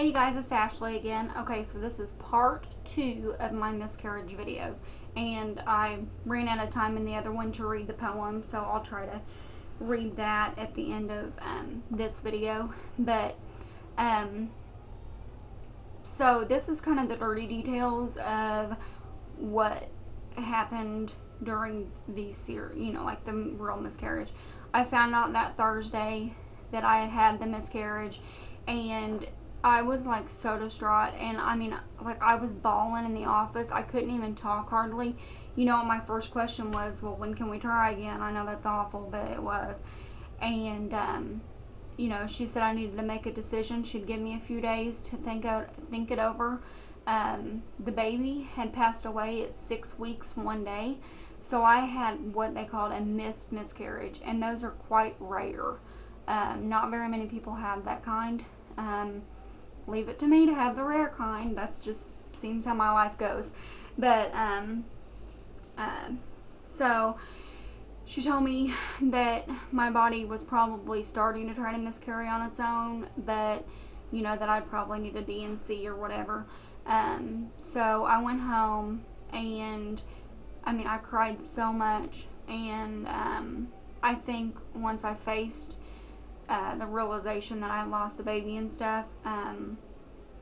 Hey you guys, it's Ashley again. Okay, so this is part two of my miscarriage videos. And I ran out of time in the other one to read the poem, so I'll try to read that at the end of um, this video. But, um, so this is kind of the dirty details of what happened during the series, you know, like the real miscarriage. I found out that Thursday that I had had the miscarriage and I was like so distraught and I mean like I was bawling in the office. I couldn't even talk hardly. You know my first question was, well when can we try again? I know that's awful, but it was. And um you know, she said I needed to make a decision. She'd give me a few days to think out think it over. Um the baby had passed away at 6 weeks one day. So I had what they called a missed miscarriage and those are quite rare. Um, not very many people have that kind. Um, leave it to me to have the rare kind. That's just seems how my life goes. But um, uh, so she told me that my body was probably starting to try to miscarry on its own, but you know that I'd probably need a D&C or whatever. Um, so I went home and I mean I cried so much and um, I think once I faced uh, the realization that I lost the baby and stuff, um,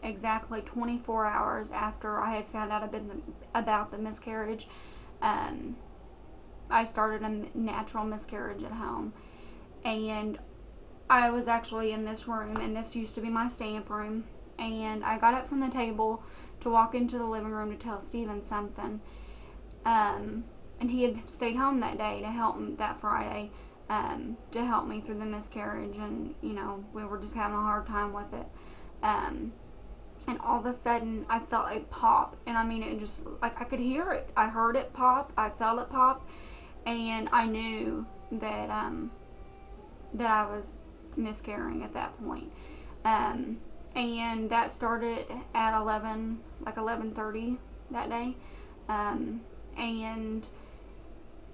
exactly 24 hours after I had found out about the miscarriage, um, I started a natural miscarriage at home. And I was actually in this room, and this used to be my stamp room. And I got up from the table to walk into the living room to tell Steven something. Um, and he had stayed home that day to help me that Friday um, to help me through the miscarriage, and you know we were just having a hard time with it. Um, and all of a sudden, I felt it pop, and I mean it just like I could hear it. I heard it pop. I felt it pop, and I knew that um, that I was miscarrying at that point. Um, and that started at 11, like 11:30 that day, um, and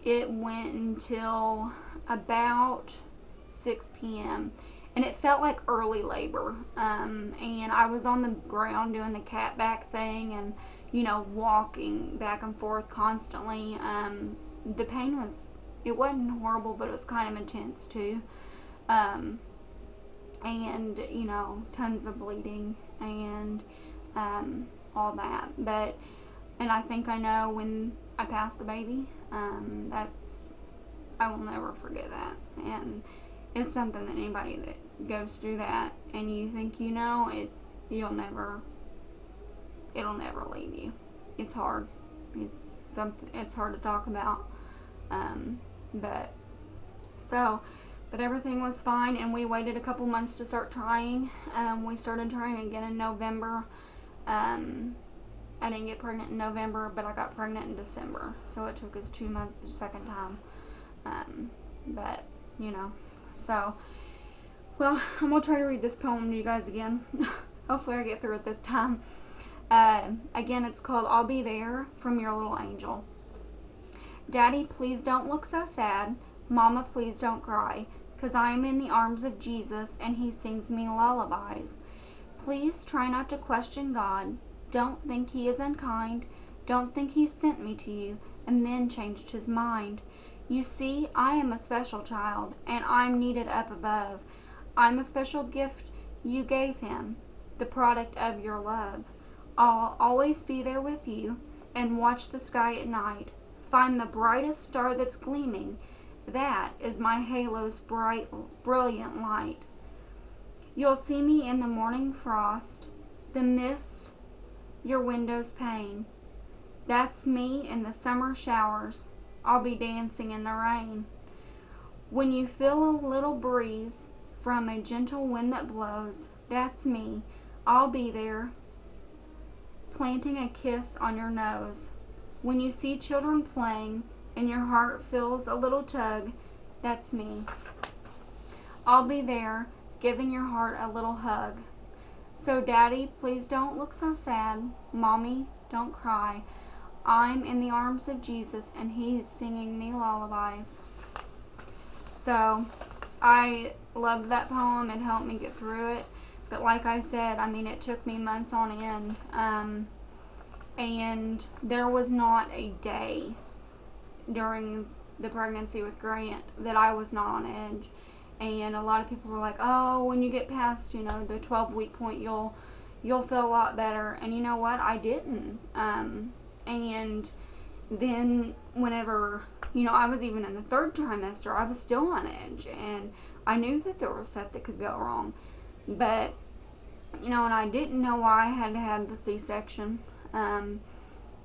it went until about 6 p.m. and it felt like early labor. Um, and I was on the ground doing the cat back thing and you know walking back and forth constantly. Um, the pain was it wasn't horrible but it was kind of intense too. Um, and you know tons of bleeding and um, all that. But and I think I know when I passed the baby um, that's I will never forget that. And it's something that anybody that goes through that and you think you know, it you'll never it'll never leave you. It's hard. It's something it's hard to talk about. Um, but so but everything was fine and we waited a couple months to start trying. Um, we started trying again in November. Um, I didn't get pregnant in November, but I got pregnant in December. So it took us two months the second time. Um, but, you know, so, well, I'm going to try to read this poem to you guys again. Hopefully I get through it this time. Uh, again, it's called I'll Be There from Your Little Angel. Daddy, please don't look so sad. Mama, please don't cry, because I am in the arms of Jesus and he sings me lullabies. Please try not to question God. Don't think he is unkind. Don't think he sent me to you and then changed his mind. You see, I am a special child, and I'm needed up above. I'm a special gift you gave him, the product of your love. I'll always be there with you, and watch the sky at night. Find the brightest star that's gleaming. That is my halo's bright, brilliant light. You'll see me in the morning frost, the mist, your window's pane. That's me in the summer showers I'll be dancing in the rain. When you feel a little breeze from a gentle wind that blows, that's me. I'll be there, planting a kiss on your nose. When you see children playing and your heart feels a little tug, that's me. I'll be there, giving your heart a little hug. So, Daddy, please don't look so sad. Mommy, don't cry. I'm in the arms of Jesus and he's singing me lullabies. So I loved that poem. It helped me get through it. but like I said, I mean, it took me months on end. Um, and there was not a day during the pregnancy with Grant that I was not on edge. And a lot of people were like, "Oh, when you get past, you know, the 12 week point, you'll you'll feel a lot better." And you know what? I didn't. Um, and then whenever you know I was even in the third trimester, I was still on edge, and I knew that there was stuff that could go wrong, but you know, and I didn't know why I had to have the C-section. Um,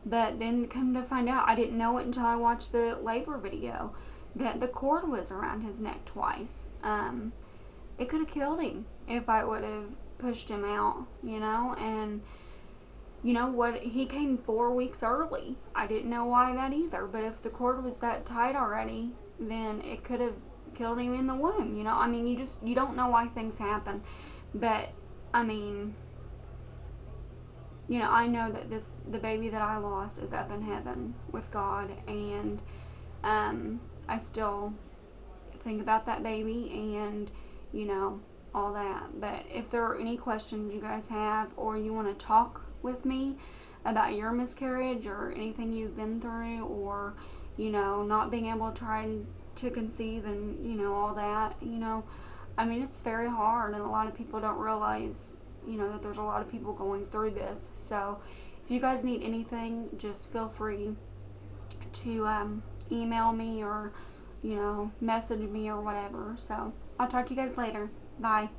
but then come to find out, I didn't know it until I watched the labor video that the cord was around his neck twice. Um, it could have killed him if I would have pushed him out, you know, and you know what he came four weeks early. I didn't know why that either but if the cord was that tight already then it could have killed him in the womb you know? I mean you just you don't know why things happen. But i mean you know i know that this the baby that i lost is up in heaven with god and um i still think about that baby and you know all that. But if there are any questions you guys have or you want to talk with me about your miscarriage or anything you've been through or you know not being able to try to conceive and you know all that you know i mean it's very hard and a lot of people don't realize you know that there's a lot of people going through this. So if you guys need anything just feel free to um, email me or you know message me or whatever. So i'll talk to you guys later. Bye